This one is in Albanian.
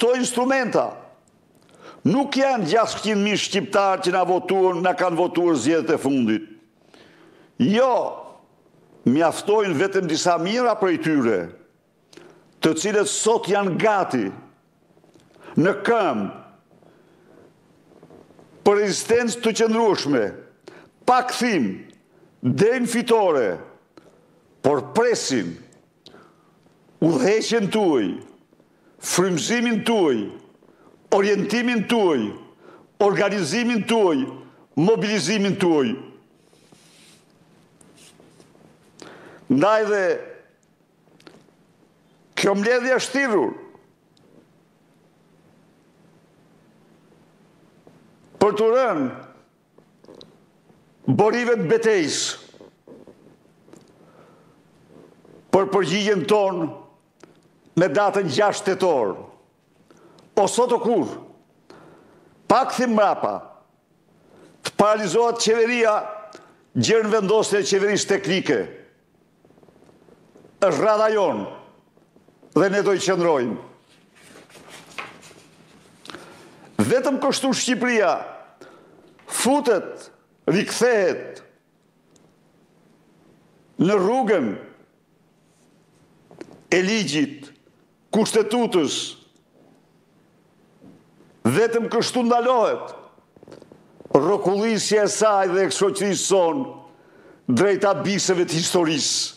Këto instrumenta nuk janë 600.000 shqiptarë që na votuan, na kanë votuar zgjedhjet e fundit. Jo, mjaftojnë vetëm disa mijëra prej tyre, të cilët sot janë gati në këmbë për rezistencë të qëndrueshme, pa kthim, deri në fitore, por presin udhëheqjen tuaj, frymëzimin tuaj, orientimin tuaj, organizimin tuaj, mobilizimin tuaj. Ndaj dhe kjo mbledhje është thirrur për t'u rënë borive të betejës për përgjigjen tonë me datën 6 tetor, o sot o kurrë, pa kthim mbrapa, të paralizohet qeveria gjer në vendosjen e qeverisë teknike, Është radha jonë dhe ne do i qëndrojmë. Vetëm kështu Shqipëria futet, rikthehet në rrugën e ligjit Kushtetutës. Vetëm kështu ndalohet rrokullisja e saj dhe e shoqërisë sonë drejt abiseve të historisë.